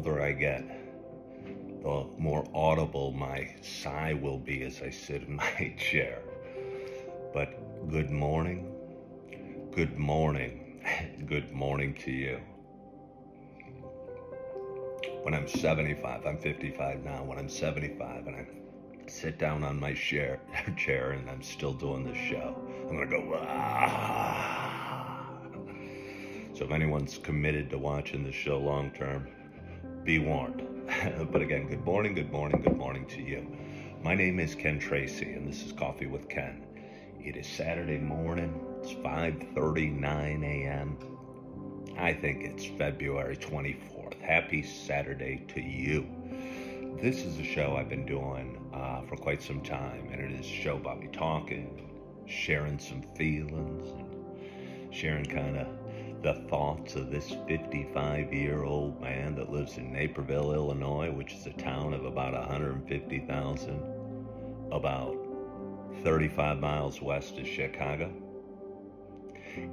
older I get, the more audible my sigh will be as I sit in my chair. But good morning, good morning, good morning to you. When I'm 75, I'm 55 now, when I'm 75 and I sit down on my chair, chair and I'm still doing this show, I'm gonna go, ah. So if anyone's committed to watching the show long term, be warned. but again, good morning, good morning, good morning to you. My name is Ken Tracy, and this is Coffee with Ken. It is Saturday morning. It's 5:39 a.m. I think it's February 24th. Happy Saturday to you. This is a show I've been doing uh, for quite some time, and it is a show about me talking, sharing some feelings, and sharing kind of the thoughts of this 55 year old man that lives in Naperville, Illinois, which is a town of about 150,000, about 35 miles west of Chicago.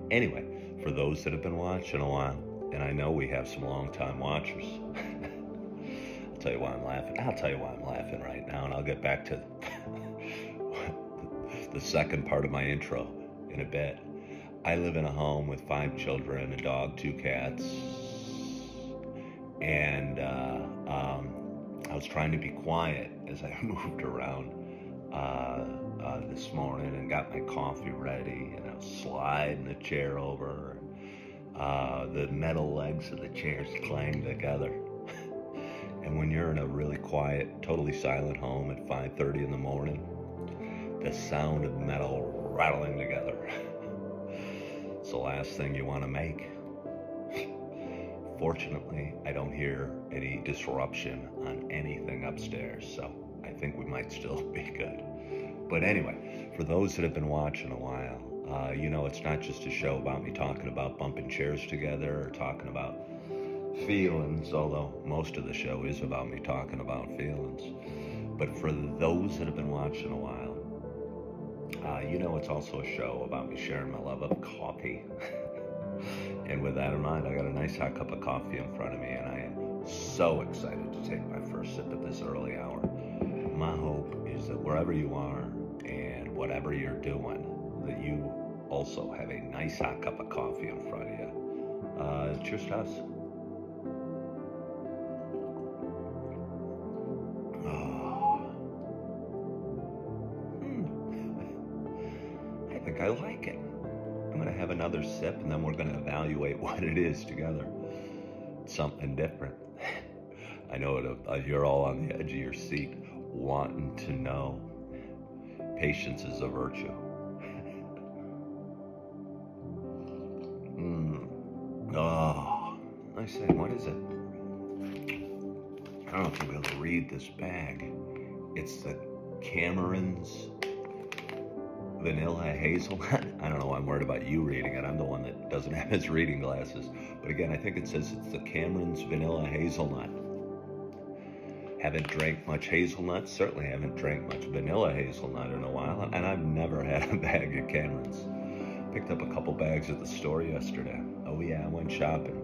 Anyway, for those that have been watching a while, and I know we have some long-time watchers, I'll tell you why I'm laughing. I'll tell you why I'm laughing right now, and I'll get back to the second part of my intro in a bit. I live in a home with five children, a dog, two cats, and uh, um, I was trying to be quiet as I moved around uh, uh, this morning and got my coffee ready, and I was sliding the chair over. Uh, the metal legs of the chairs clanged together. and when you're in a really quiet, totally silent home at 5:30 in the morning, the sound of metal rattling together. It's the last thing you want to make. Fortunately, I don't hear any disruption on anything upstairs, so I think we might still be good. But anyway, for those that have been watching a while, uh, you know it's not just a show about me talking about bumping chairs together or talking about feelings, although most of the show is about me talking about feelings. But for those that have been watching a while, uh, you know, it's also a show about me sharing my love of coffee. and with that in mind, I got a nice hot cup of coffee in front of me, and I am so excited to take my first sip at this early hour. My hope is that wherever you are and whatever you're doing, that you also have a nice hot cup of coffee in front of you. Uh, cheers to us. Think I like it. I'm going to have another sip and then we're going to evaluate what it is together. something different. I know it, uh, you're all on the edge of your seat wanting to know. Patience is a virtue. mm. Oh, I say, what is it? I don't know if you'll be able to read this bag. It's the Cameron's vanilla hazelnut. I don't know. why I'm worried about you reading it. I'm the one that doesn't have his reading glasses. But again, I think it says it's the Cameron's vanilla hazelnut. Haven't drank much hazelnut. Certainly haven't drank much vanilla hazelnut in a while. And I've never had a bag of Cameron's. Picked up a couple bags at the store yesterday. Oh yeah, I went shopping.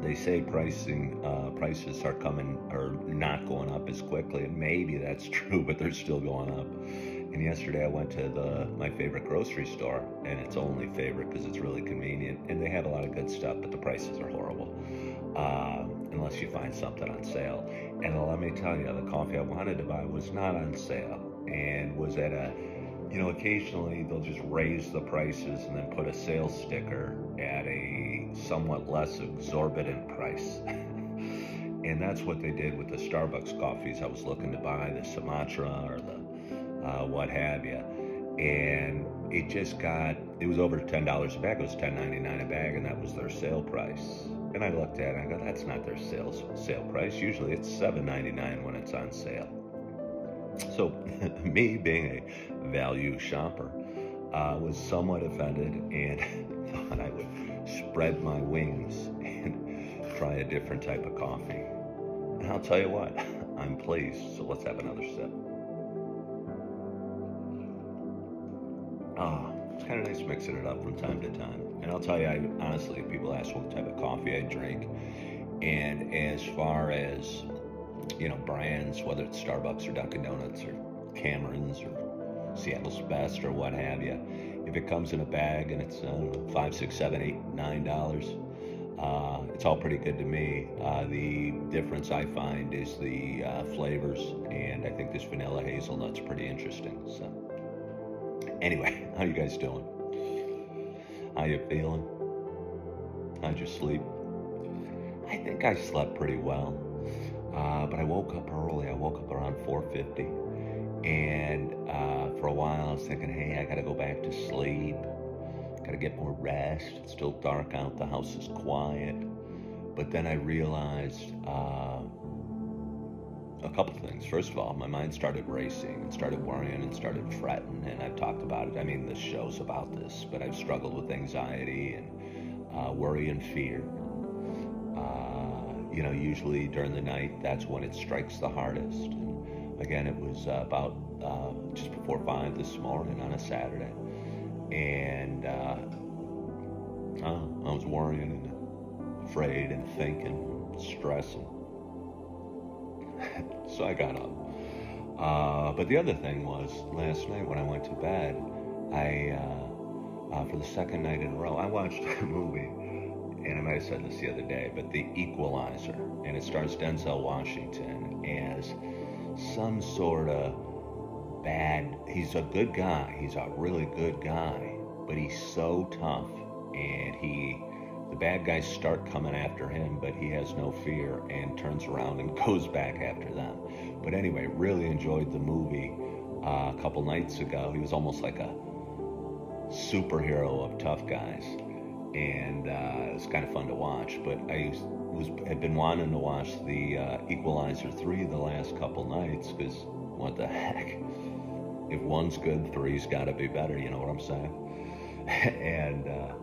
They say pricing uh, prices are coming or not going up as quickly, and maybe that's true, but they're still going up. And yesterday I went to the my favorite grocery store, and it's only favorite because it's really convenient, and they have a lot of good stuff, but the prices are horrible uh, unless you find something on sale. And let me tell you, the coffee I wanted to buy was not on sale, and was at a you know, occasionally they'll just raise the prices and then put a sales sticker at a somewhat less exorbitant price. and that's what they did with the Starbucks coffees I was looking to buy, the Sumatra or the uh, what have you. And it just got, it was over $10 a bag. It was $10.99 a bag, and that was their sale price. And I looked at it and I go, that's not their sales sale price. Usually it's $7.99 when it's on sale. So, me being a value shopper, uh, was somewhat offended and thought I would spread my wings and try a different type of coffee. And I'll tell you what, I'm pleased. So let's have another sip. It's kind of nice mixing it up from time to time. And I'll tell you, I, honestly, people ask what type of coffee I drink, And as far as, you know, brands, whether it's Starbucks or Dunkin' Donuts or Cameron's or Seattle's Best or what have you, if it comes in a bag and it's, know, five, six, seven, eight, nine dollars, uh, it's all pretty good to me. Uh, the difference I find is the uh, flavors, and I think this vanilla hazelnut's pretty interesting. So, anyway, how you guys doing? How you feeling? How'd you sleep? I think I slept pretty well, uh, but I woke up early. I woke up around 4:50, and uh, for a while I was thinking, hey, I gotta go back to sleep. Gotta get more rest. It's still dark out. The house is quiet. But then I realized uh, a couple things. First of all, my mind started racing and started worrying and started fretting. And I've talked about it. I mean, this show's about this, but I've struggled with anxiety and uh, worry and fear. Uh, you know, usually during the night, that's when it strikes the hardest. And again, it was uh, about uh, just before five this morning on a Saturday, and uh, I was worrying and afraid and thinking, stressing. so I got up. Uh, but the other thing was last night when I went to bed, I uh, for the second night in a row, I watched a movie and I might have said this the other day, but The Equalizer, and it stars Denzel Washington as some sort of bad. He's a good guy. He's a really good guy, but he's so tough, and he. The bad guys start coming after him, but he has no fear and turns around and goes back after them. But anyway, really enjoyed the movie uh, a couple nights ago. He was almost like a superhero of tough guys and uh, it's kind of fun to watch. But I was had been wanting to watch the uh, Equalizer three the last couple nights because what the heck? If one's good, three's got to be better. You know what I'm saying? and uh,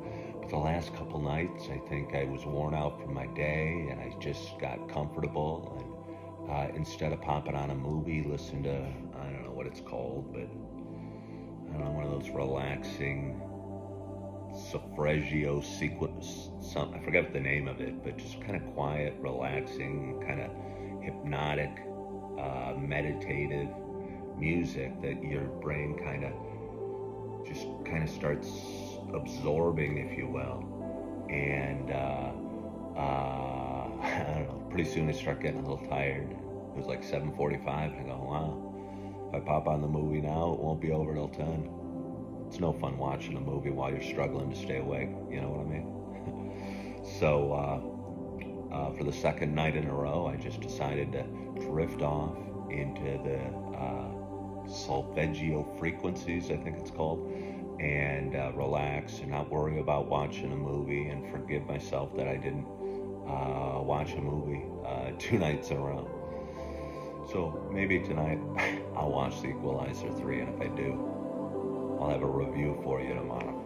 the last couple nights, I think I was worn out from my day, and I just got comfortable. And uh, instead of popping on a movie, listen to I don't know what it's called, but I don't know one of those relaxing Solfeggio sequence, some, I forget the name of it, but just kind of quiet, relaxing, kind of hypnotic, uh, meditative music that your brain kind of just kind of starts absorbing, if you will. And uh, uh, I don't know, pretty soon I start getting a little tired. It was like 7:45, and I go, wow, if I pop on the movie now, it won't be over till 10 it's no fun watching a movie while you're struggling to stay awake. You know what I mean? so, uh, uh, for the second night in a row, I just decided to drift off into the uh, solfeggio frequencies, I think it's called, and uh, relax and not worry about watching a movie and forgive myself that I didn't uh, watch a movie uh, two nights in a row. So maybe tonight I'll watch The Equalizer 3, and if I do, I'll have a review for you tomorrow.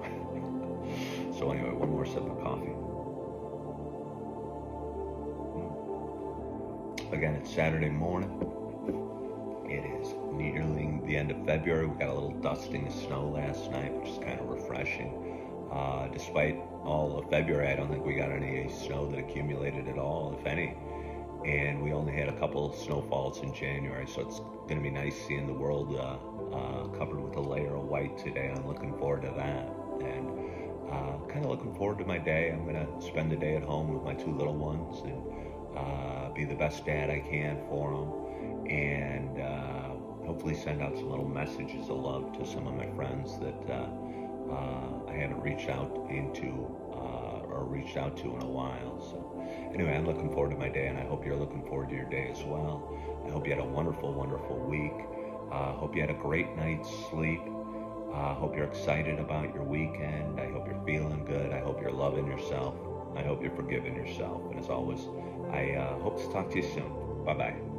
so anyway, one more sip of coffee. Hmm. Again, it's Saturday morning. It is nearing the end of February. We got a little dusting of snow last night, which is kind of refreshing. Uh, despite all of February, I don't think we got any snow that accumulated at all, if any. And we only had a couple snowfalls in January, so it's going to be nice seeing the world uh, uh, covered with a layer of white today. I'm looking forward to that. And uh, kind of looking forward to my day. I'm going to spend the day at home with my two little ones and uh, be the best dad I can for them. And uh, hopefully send out some little messages of love to some of my friends that uh, uh, I haven't reached out into or reached out to in a while. So, anyway, I'm looking forward to my day, and I hope you're looking forward to your day as well. I hope you had a wonderful, wonderful week. Uh, hope you had a great night's sleep. Uh, hope you're excited about your weekend. I hope you're feeling good. I hope you're loving yourself. I hope you're forgiving yourself. And as always, I uh, hope to talk to you soon. Bye bye.